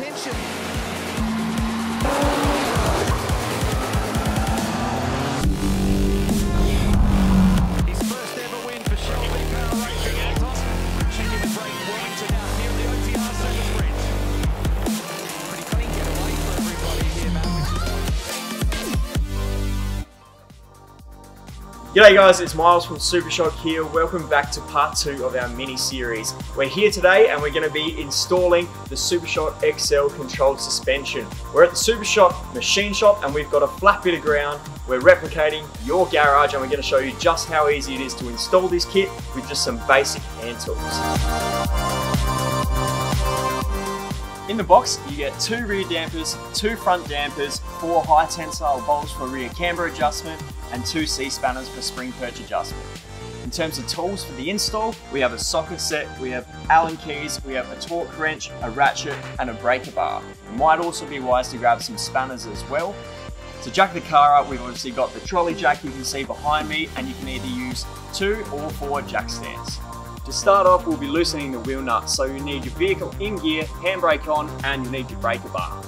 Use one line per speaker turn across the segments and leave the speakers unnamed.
attention.
G'day guys, it's Myles from Supashock here. Welcome back to part two of our mini series. We're here today and we're going to be installing the Supashock Excel controlled suspension. We're at the Supashock machine shop and we've got a flat bit of ground. We're replicating your garage and we're going to show you just how easy it is to install this kit with just some basic hand tools. In the box, you get two rear dampers, two front dampers, four high tensile bolts for rear camber adjustment, and two C-spanners for spring perch adjustment. In terms of tools for the install, we have a socket set, we have Allen keys, we have a torque wrench, a ratchet, and a breaker bar. It might also be wise to grab some spanners as well. To jack the car up, we've obviously got the trolley jack you can see behind me, and you can either use two or four jack stands. To start off, we'll be loosening the wheel nuts, so you need your vehicle in gear, handbrake on, and you need your breaker bar.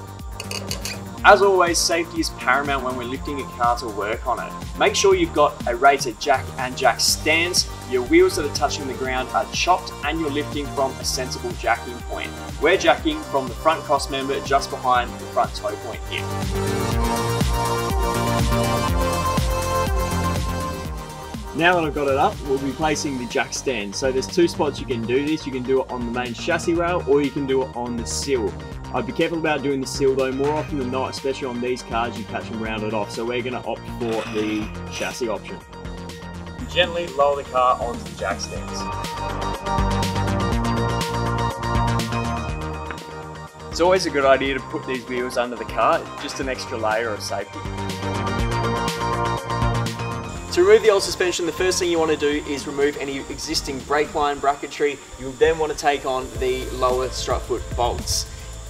As always, safety is paramount when we're lifting a car to work on it. Make sure you've got a rated jack and jack stands, your wheels that are touching the ground are chopped, and you're lifting from a sensible jacking point. We're jacking from the front cross member just behind the front tow point here. Now that I've got it up, we'll be placing the jack stand. So there's two spots you can do this. You can do it on the main chassis rail or you can do it on the sill. I'd be careful about doing the sill though, more often than not, especially on these cars, you catch them rounded off. So we're gonna opt for the chassis option. Gently lower the car onto the jack stands. It's always a good idea to put these wheels under the car, just an extra layer of safety. To remove the old suspension, the first thing you want to do is remove any existing brake line bracketry. You'll then want to take on the lower strut foot bolts.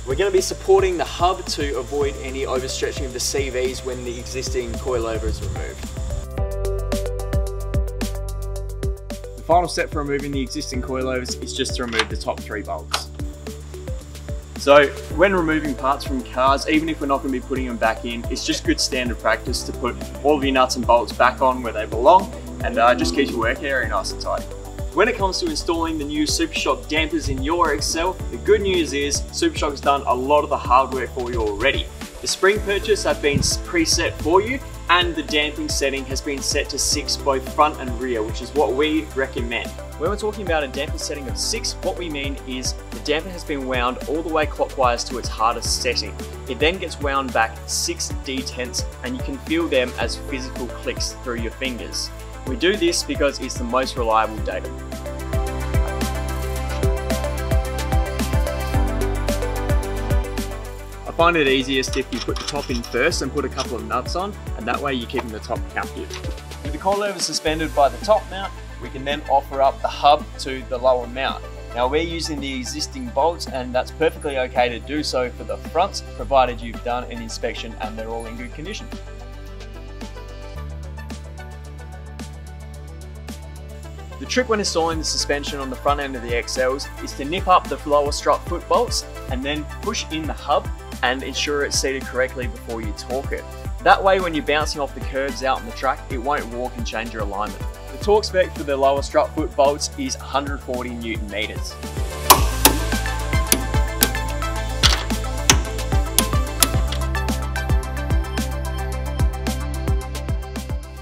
We're going to be supporting the hub to avoid any overstretching of the CVs when the existing coilover is removed. The final step for removing the existing coilovers is just to remove the top three bolts. So when removing parts from cars, even if we're not going to be putting them back in, it's just good standard practice to put all of your nuts and bolts back on where they belong and uh, just keep your work area nice and tight. When it comes to installing the new Supashock dampers in your Excel, the good news is Supashock has done a lot of the hard work for you already. The spring perches have been preset for you and the damping setting has been set to 6 both front and rear, which is what we recommend. When we're talking about a damper setting of 6, what we mean is the damper has been wound all the way clockwise to its hardest setting. It then gets wound back 6 detents and you can feel them as physical clicks through your fingers. We do this because it's the most reliable data. Find it easiest if you put the top in first and put a couple of nuts on, and that way you're keeping the top captive. With the coilover suspended by the top mount, we can then offer up the hub to the lower mount. Now we're using the existing bolts and that's perfectly okay to do so for the fronts, provided you've done an inspection and they're all in good condition. The trick when installing the suspension on the front end of the Excels is to nip up the lower strut foot bolts and then push in the hub and ensure it's seated correctly before you torque it. That way when you're bouncing off the curves out on the track, it won't walk and change your alignment. The torque spec for the lower strut foot bolts is 140 newton meters.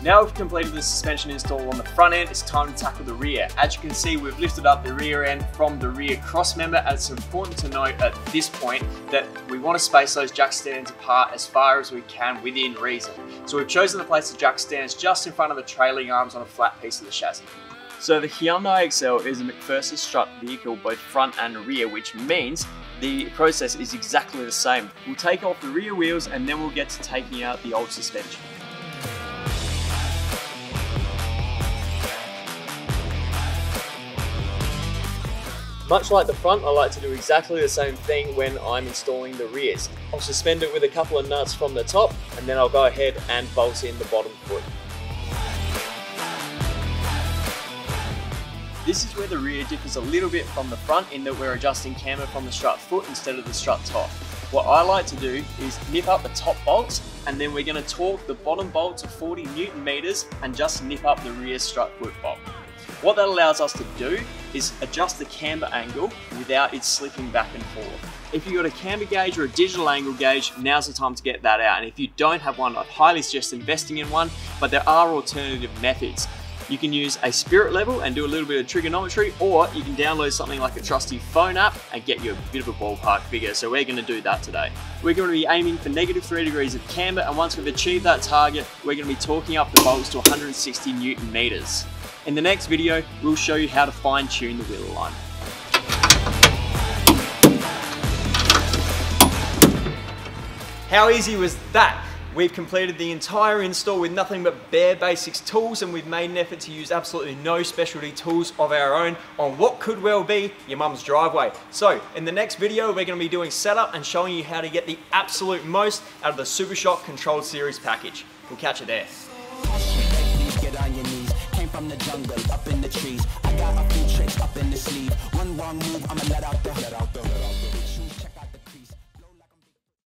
Now we've completed the suspension install on the front end, it's time to tackle the rear. As you can see, we've lifted up the rear end from the rear cross member and it's important to note at this point that we want to space those jack stands apart as far as we can within reason. So we've chosen to place the jack stands just in front of the trailing arms on a flat piece of the chassis. So the Hyundai Excel is a MacPherson strut vehicle both front and rear, which means the process is exactly the same. We'll take off the rear wheels and then we'll get to taking out the old suspension. Much like the front, I like to do exactly the same thing when I'm installing the rears. I'll suspend it with a couple of nuts from the top and then I'll go ahead and bolt in the bottom foot. This is where the rear differs a little bit from the front in that we're adjusting camber from the strut foot instead of the strut top. What I like to do is nip up the top bolts and then we're going to torque the bottom bolt to 40 newton meters and just nip up the rear strut foot bolt. What that allows us to do is adjust the camber angle without it slipping back and forth. If you've got a camber gauge or a digital angle gauge, now's the time to get that out. And if you don't have one, I'd highly suggest investing in one, but there are alternative methods. You can use a spirit level and do a little bit of trigonometry, or you can download something like a trusty phone app and get you a bit of a ballpark figure. So we're gonna do that today. We're gonna be aiming for negative three degrees of camber, and once we've achieved that target, we're gonna be torquing up the bolts to 160 newton meters. In the next video, we'll show you how to fine tune the wheel alignment. How easy was that? We've completed the entire install with nothing but bare basics tools and we've made an effort to use absolutely no specialty tools of our own on what could well be your mum's driveway. So in the next video we're going to be doing setup and showing you how to get the absolute most out of the Supashock Control Series package. We'll catch you there from the jungle, up in the trees. I got a few tricks up in the sleeve. One wrong move, I'ma let out the let out the